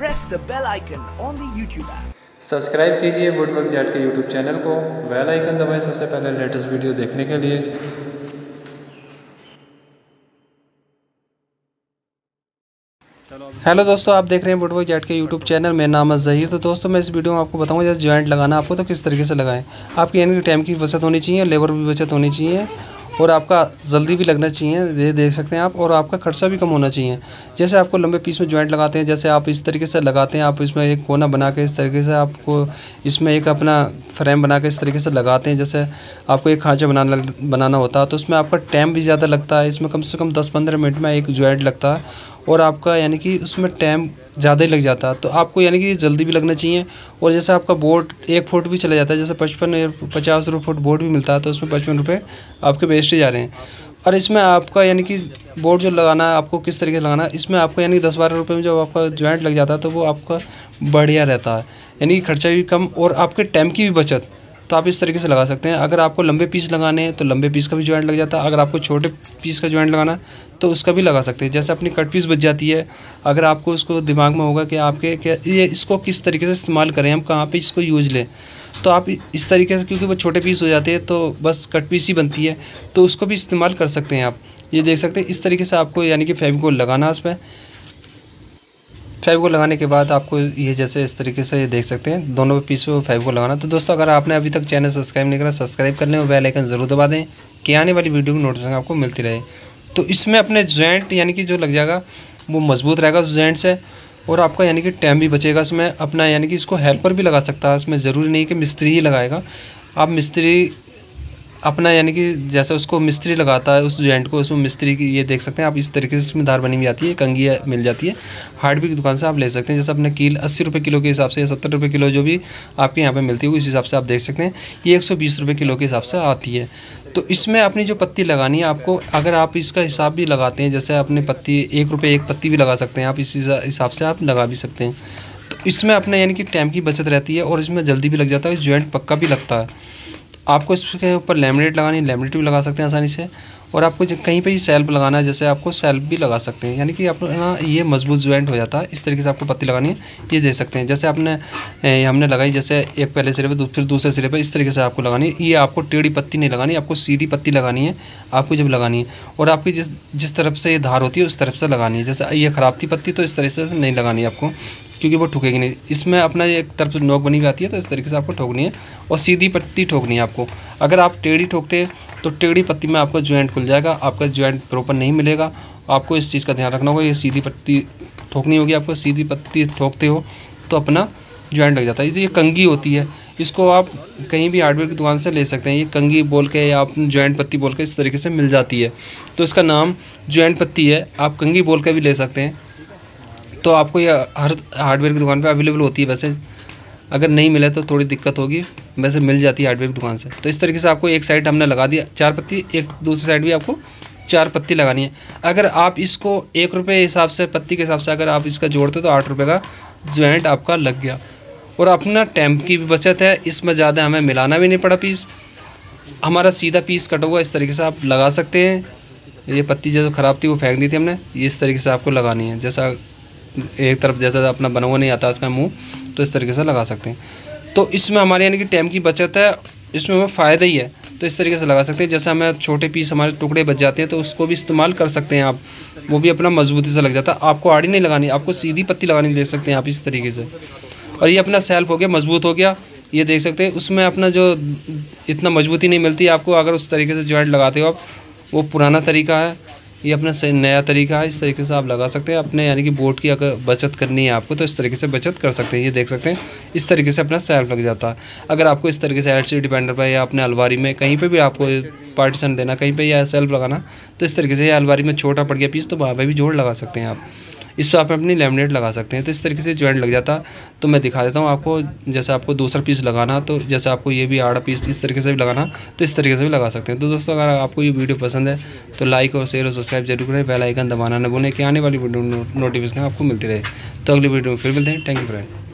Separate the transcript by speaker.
Speaker 1: press the bell icon on the YouTube app.
Speaker 2: Subscribe कीजिए woodwork jet के YouTube channel को। Bell icon दबाएँ सबसे पहले लेटेस्ट वीडियो देखने के लिए। हेलो दोस्तों, आप देख रहे हैं वुडवर्क जेट के यूट्यूब चैनल मेरा नाम है जहीर। तो दोस्तों, मैं इस वीडियो में आपको बताऊँगा जैसे जॉइंट लगाना आपको तो किस तरीके से लगाएँ। आपकी यानी कि टाइम की बचत होनी चाहिए लेबर भी बचत होनी चाहिए। और आपका जल्दी भी लगना चाहिए, ये देख सकते हैं आप, और आपका खर्चा भी कम होना चाहिए। जैसे आपको लंबे पीस में ज्वाइंट लगाते हैं, जैसे आप इस तरीके से लगाते हैं, आप इसमें एक कोना बना के इस तरीके से आपको इसमें एक अपना फ्रेम बना के इस तरीके से लगाते हैं। जैसे आपको एक खाँचा बनाना बनाना होता है तो उसमें आपका टाइम भी ज़्यादा लगता है। इसमें कम से कम दस पंद्रह मिनट में एक जॉइंट लगता है और आपका यानी कि उसमें टाइम ज़्यादा ही लग जाता। तो आपको यानी कि जल्दी भी लगना चाहिए और जैसे आपका बोर्ड एक फुट भी चला जाता है, जैसे पचपन पचास रुपये फुट बोर्ड भी मिलता है तो उसमें पचपन रुपये आपके वेस्ट ही जा रहे हैं। और इसमें आपका यानी कि बोर्ड जो लगाना है, आपको किस तरीके से लगाना है, इसमें आपको यानी कि दस बारह रुपये में जब आपका जॉइंट लग जाता है तो वो आपका बढ़िया रहता है। यानी कि खर्चा भी कम और आपके टाइम की भी बचत। तो आप इस तरीके से लगा सकते हैं। अगर आपको लंबे पीस लगाने हैं तो लंबे पीस का भी जॉइंट लग जाता है। अगर आपको छोटे पीस का जॉइंट लगाना तो उसका भी लगा सकते हैं। जैसे अपनी कट पीस बच जाती है, अगर आपको उसको दिमाग में होगा कि आपके क्या ये इसको किस तरीके से इस्तेमाल करें, हम कहाँ पर इसको यूज़ लें। तो आप इस तरीके से, क्योंकि वो छोटे पीस हो जाते हैं तो बस कट पीस ही बनती है तो उसको भी इस्तेमाल कर सकते हैं आप। ये देख सकते हैं, इस तरीके से आपको यानी कि फेविकोल लगाना है उसमें फेविकोल लगाने के बाद आपको ये जैसे इस तरीके से देख सकते हैं। दोनों पीस में फेविकोल लगाना। तो दोस्तों, अगर आपने अभी तक चैनल सब्सक्राइब नहीं करा, सब्सक्राइब कर लें और बेल आइकन ज़रूर दबा दें कि आने वाली वीडियो की नोटिफिकेशन आपको मिलती रहे। तो इसमें अपने जॉइंट यानी कि जो लग जाएगा, वो मज़बूत रहेगा उस जॉइंट से और आपका यानी कि टाइम भी बचेगा इसमें अपना यानी कि इसको हेल्पर भी लगा सकता है। इसमें ज़रूरी नहीं कि मिस्त्री ही लगाएगा। आप मिस्त्री अपना यानी कि जैसे उसको मिस्त्री लगाता है, उस जॉइंट को उसमें मिस्त्री की ये देख सकते हैं, आप इस तरीके से इसमें धार बनी हुई आती है कंगी मिल जाती है। हार्डवेयर की दुकान से आप ले सकते हैं, जैसे अपने कील, अस्सी रुपये किलो के हिसाब से या सत्तर रुपये किलो जो भी आपके यहाँ पे मिलती है, उस हिसाब से आप देख सकते हैं। ये एक सौ बीस रुपये किलो के हिसाब से आती है। तो इसमें अपनी जो पत्ती लगानी है, आपको अगर आप इसका हिसाब भी लगाते हैं, जैसे अपने पत्ती, एक रुपये एक पत्ती भी लगा सकते हैं, आप इस हिसाब से आप लगा भी सकते हैं। तो इसमें अपने यानी कि टाइम की बचत रहती है और इसमें जल्दी भी लग जाता है इस जॉइंट पक्का भी लगता है। आपको इसके ऊपर लेमिनेट लगानी लेमिनेट भी लगा सकते हैं आसानी से, और आपको कहीं पे ही सेल्फ लगाना है, जैसे आपको सेल्फ भी लगा सकते हैं, यानी कि आप ना ये मज़बूत ज्वाइंट हो जाता है इस तरीके से आपको पत्ती लगानी है, ये दे सकते हैं। जैसे आपने हमने लगाई, जैसे एक पहले सिरे पर फिर दूसरे सिरे पर इस तरीके से आपको लगानी है। ये आपको टेढ़ी पत्ती नहीं लगानी, आपको सीधी पत्ती लगानी है, आपको जब लगानी है, और आपकी जिस जिस तरफ़ से ये धार होती है, उस तरफ़ से लगानी है। जैसे ये ख़राब थी पत्ती तो इस तरह से नहीं लगानी है आपको। क्योंकि वो ठुकेगी नहीं। इसमें अपना एक तरफ़ से नोक बनी हुई आती है तो इस तरीके से आपको ठोकनी है और सीधी पत्ती ठोकनी है आपको। अगर आप टेढ़ी ठोकते हैं तो टेढ़ी पत्ती में आपका ज्वाइंट खुल जाएगा, आपका ज्वाइंट प्रॉपर नहीं मिलेगा। आपको इस चीज़ का ध्यान रखना होगा, ये सीधी पत्ती ठोकनी होगी आपको, सीधी पत्ती ठोकते हो तो अपना ज्वाइंट लग जाता है। ये कंगी होती है, इसको आप कहीं भी हार्डवेयर की दुकान से ले सकते हैं। ये कंगी बोल के या आप ज्वाइंट पत्ती बोल के इस तरीके से मिल जाती है। तो इसका नाम ज्वाइंट पत्ती है, आप कंगी बोल के भी ले सकते हैं। तो आपको ये हर हार्डवेयर की दुकान पे अवेलेबल होती है वैसे। अगर नहीं मिले तो थोड़ी दिक्कत होगी, वैसे मिल जाती है हार्डवेयर की दुकान से। तो इस तरीके से आपको एक साइड हमने लगा दिया, चार पत्ती, एक दूसरी साइड भी आपको चार पत्ती लगानी है। अगर आप इसको एक रुपये हिसाब से, पत्ती के हिसाब से अगर आप इसका जोड़ते तो आठ रुपये का ज्वाइंट आपका लग गया। और अपना टाइम की भी बचत है, इसमें ज़्यादा हमें मिलाना भी नहीं पड़ा पीस हमारा सीधा पीस कट हुआ, इस तरीके से आप लगा सकते हैं। ये पत्ती जो ख़राब थी, वो फेंक दी थी हमने। ये इस तरीके से आपको लगानी है, जैसा एक तरफ़ जैसा अपना बना हुआ नहीं आता, उसका मुँह तो इस तरीके से लगा सकते हैं। तो इसमें हमारे यानी कि टाइम की बचत है, इसमें हमें फ़ायदा ही है तो इस तरीके से लगा सकते हैं। जैसे हमें छोटे पीस हमारे टुकड़े बच जाते हैं तो उसको भी इस्तेमाल कर सकते हैं आप। वो भी अपना मजबूती से लग जाता है। आपको आड़ी नहीं लगानी, आपको सीधी पत्ती लगानी दे सकते हैं आप इस तरीके से। और ये अपना सेल्फ हो गया, मज़बूत हो गया। ये देख सकते हैं, उसमें अपना जो इतना मजबूती नहीं मिलती, आपको अगर उस तरीके से जॉइंट लगाते हो आप, वो पुराना तरीका है। ये अपना सही नया तरीका है, इस तरीके से आप लगा सकते हैं। अपने यानी कि बोर्ड की अगर बचत करनी है आपको तो इस तरीके से बचत कर सकते हैं। ये देख सकते हैं, इस तरीके से अपना सेल्फ लग जाता है। अगर आपको इस तरीके से एल सी डिपेंडर पर या अपने अलवारी में कहीं पर भी आपको पार्टीशन देना, कहीं पर या सेल्फ लगाना तो इस तरीके से अलवारी में छोटा पड़ गया पीस तो वहाँ पर भी जोड़ लगा सकते हैं आप। इस पर आप अपनी लेमिनेट लगा सकते हैं। तो इस तरीके से जॉइंट लग जाता। तो मैं दिखा देता हूँ आपको, जैसे आपको दूसरा पीस लगाना तो जैसे आपको ये भी आड़ा पीस इस तरीके से भी लगाना तो इस तरीके से भी लगा सकते हैं। तो दोस्तों, अगर आपको ये वीडियो पसंद है तो लाइक और शेयर और सब्सक्राइब ज़रूर करें। बेल आइकन दबाना न भूलें, कि आने वाली वीडियो नोटिफिकेशन आपको मिलती रहे। तो अगली वीडियो में फिर मिलते हैं। Thank you friend